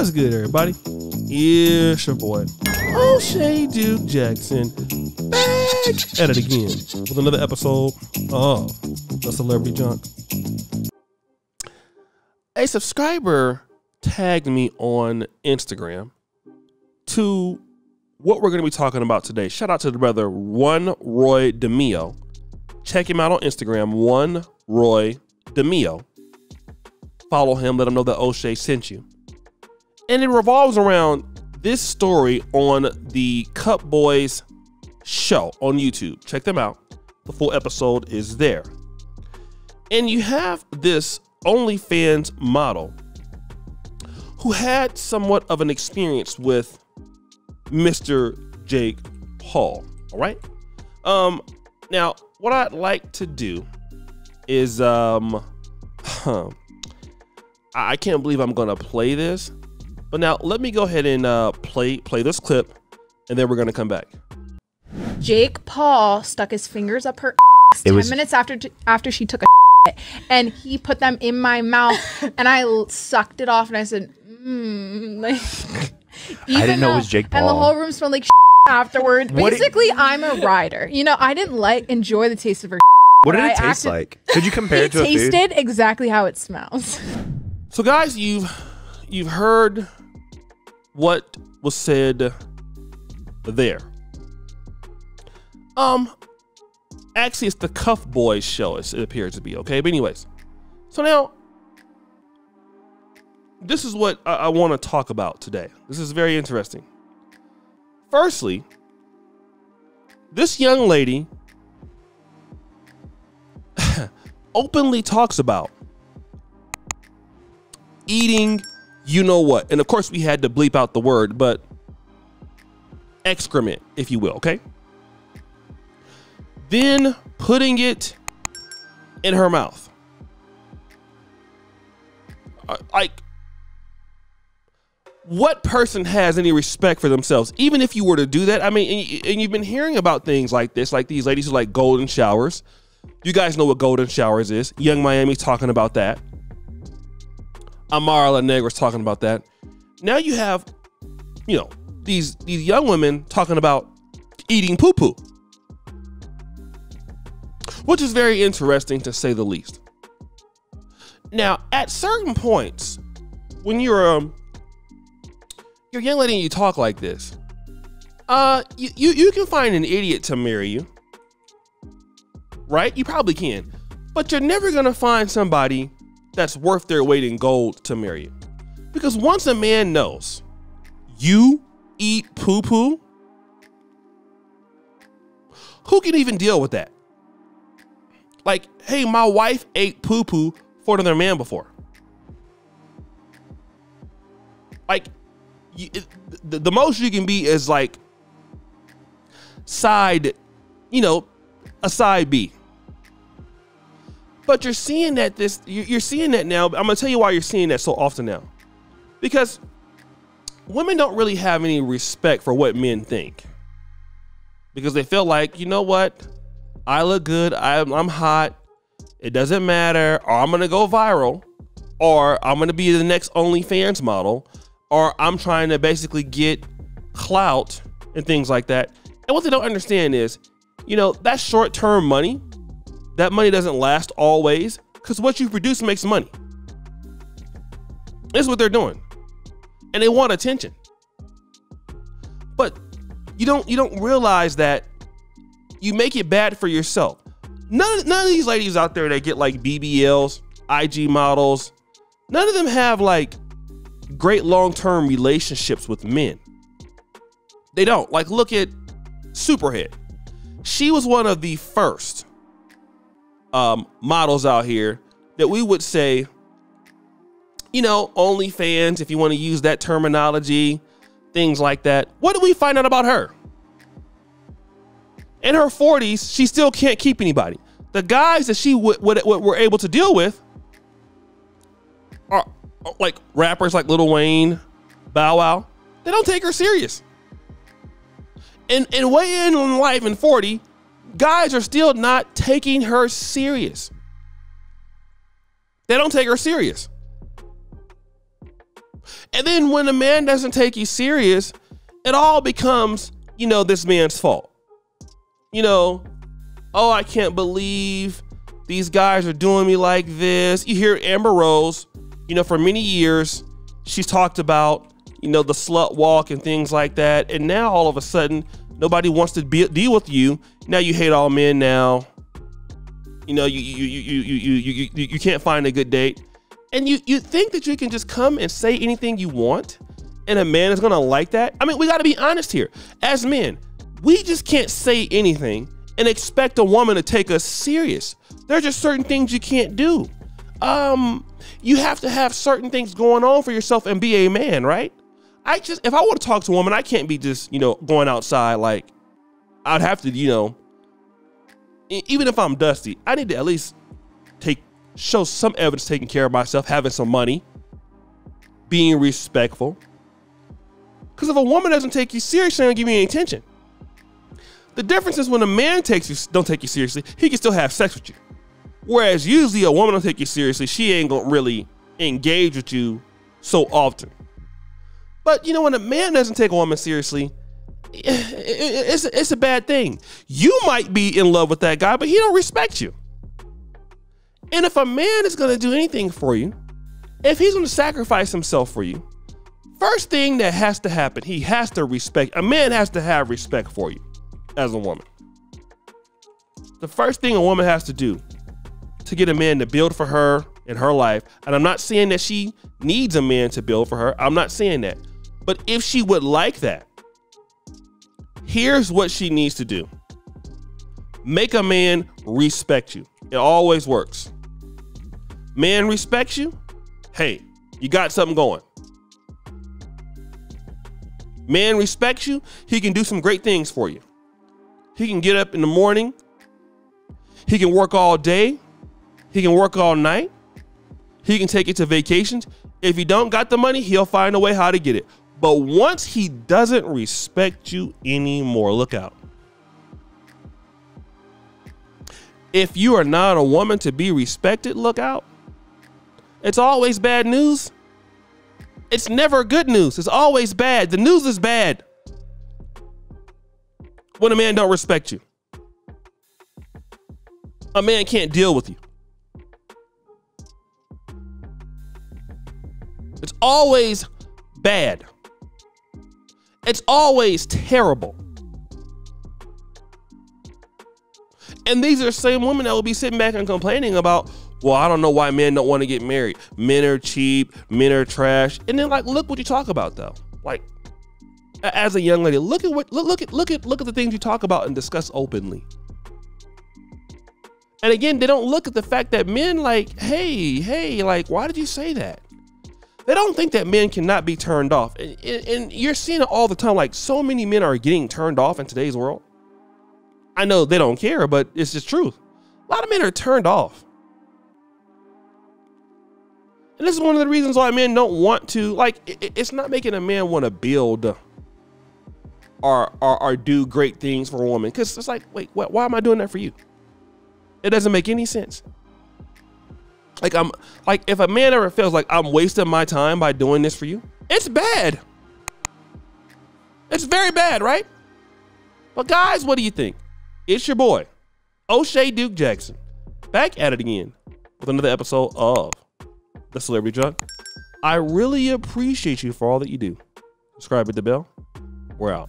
What's good, everybody? It's your boy, Oshay Duke Jackson, back at it again with another episode of The Celebrity Junk. A subscriber tagged me on Instagram to what we're going to be talking about today. Shout out to the brother, One Roy DeMio. Check him out on Instagram, One Roy DeMio. Follow him, let him know that Oshay sent you. And it revolves around this story on the Cup Boys show on YouTube. Check them out. The full episode is there. And you have this OnlyFans model who had somewhat of an experience with Mr. Jake Paul. All right. Um, now, what I'd like to do is um, huh, I can't believe I'm gonna play this, but now let me go ahead and uh, play play this clip, and then we're gonna come back. Jake Paul stuck his fingers up her It ten was- minutes after after she took a and he put them in my mouth and I l- sucked it off and I said, mm, like, even didn't know it was Jake Paul. And the whole room smelled like afterwards. What did- Basically, I'm a rider. You know, I didn't like enjoy the taste of her. What did I it taste acted- like? Could you compare It it to a food? tasted exactly how it smells. So, guys, you've you've heard what was said there. Um, actually, it's the Cuff Boys show. It appears to be okay. But anyways, so now this is what I, I want to talk about today. This is very interesting. Firstly, this young lady openly talks about eating you know what. And of course, we had to bleep out the word, but excrement, if you will, okay? Then putting it in her mouth. Uh, Like, what person has any respect for themselves? Even if you were to do that, I mean, and and you've been hearing about things like this, like these ladies who like golden showers. You guys know what golden showers is. Yung Miami's talking about that. Amara La Negra's talking about that. Now you have, you know, these these young women talking about eating poo poo, which is very interesting to say the least. Now, at certain points, when you're um, you're young lady and you talk like this, uh, you, you you can find an idiot to marry you, right? You probably can, but you're never gonna find somebody that's worth their weight in gold to marry you. Because once a man knows you eat poo poo, who can even deal with that? Like, hey, my wife ate poo poo for another man before. Like, the most you can be is like side, you know, a side B. But you're seeing that this you- you're seeing that now. I'm gonna tell you why you're seeing that so often now, because women don't really have any respect for what men think, because they feel like you know what, I look good, I'm, I'm hot, it doesn't matter, or I'm gonna go viral, or I'm gonna be the next OnlyFans model, or I'm trying to basically get clout and things like that. And what they don't understand is, you know, that's short term money that money doesn't last always because what you produce makes money. This is what they're doing. And they want attention. But you don't you don't realize that you make it bad for yourself. None, none of these ladies out there that get like BBLs, IG models, none of them have like great long-term relationships with men. They don't. Like look at Superhead. She was one of the first um, models out here that we would say, you know, OnlyFans, if you want to use that terminology, things like that. What do we find out about her? In her 40s, she still can't keep anybody. The guys that she would, would, would- were able to deal with are are like rappers like Lil Wayne, Bow Wow. They don't take her serious. And and way in life in 40, guys are still not taking her serious. They don't take her serious. And then when a man doesn't take you serious, it all becomes, you know, this man's fault. You know, oh, I can't believe these guys are doing me like this. You hear Amber Rose, you know, for many years, she's talked about, you know, the slut walk and things like that. And now all of a sudden, nobody wants to be, deal with you. Now you hate all men now. You know, you you you you you you you, you can't find a good date. And you you think that you can just come and say anything you want and a man is gonna like that? I mean, we gotta be honest here. As men, we just can't say anything and expect a woman to take us serious. There's just certain things you can't do. Um, you have to have certain things going on for yourself and be a man, right? I just if I want to talk to a woman, I can't be just, you know, going outside like I'd have to, you know, even if I'm dusty, I need to at least take show some evidence taking care of myself, having some money, being respectful. Because if a woman doesn't take you seriously, don't give you any attention. The difference is when a man takes you don't take you seriously, he can still have sex with you. Whereas usually a woman don't take you seriously, she ain't gonna really engage with you so often. But you know, when a man doesn't take a woman seriously, it's it's a bad thing. You might be in love with that guy, but he don't respect you. And if a man is going to do anything for you, if he's going to sacrifice himself for you, first thing that has to happen, he has to respect. A man has to have respect for you as a woman. The first thing a woman has to do to get a man to build for her in her life, and I'm not saying that she needs a man to build for her. I'm not saying that. But if she would like that, here's what she needs to do make a man respect you. It always works. Man respects you, hey, you got something going. Man respects you, he can do some great things for you. He can get up in the morning, he can work all day, he can work all night, he can take you to vacations. If he don't got the money, he'll find a way how to get it. But once he doesn't respect you anymore, look out. If you are not a woman to be respected, look out. It's always bad news. It's never good news. It's always bad. The news is bad when a man don't respect you. A man can't deal with you. It's always bad. It's always terrible. And these are the same women that will be sitting back and complaining about, well, I don't know why men don't want to get married. Men are cheap, men are trash. And then like look what you talk about though. Like as a young lady, look at what look, look at look at look at the things you talk about and discuss openly. And again, they don't look at the fact that men like, hey, hey, like, why did you say that? They don't think that men cannot be turned off. And, and, you're seeing it all the time. Like, so many men are getting turned off in today's world. I know they don't care, but it's just truth. A lot of men are turned off. And this is one of the reasons why men don't want to, like, it, it's not making a man want to build or, or, or, do great things for a woman. Because it's like, wait, what, why am I doing that for you? It doesn't make any sense. Like I'm like if a man ever feels like I'm wasting my time by doing this for you, it's bad. It's very bad, right? But guys, what do you think? It's your boy, Oshay Duke Jackson, back at it again with another episode of The Celebrity Junk. I really appreciate you for all that you do. Subscribe, hit the bell. We're out.